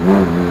Mm-hmm.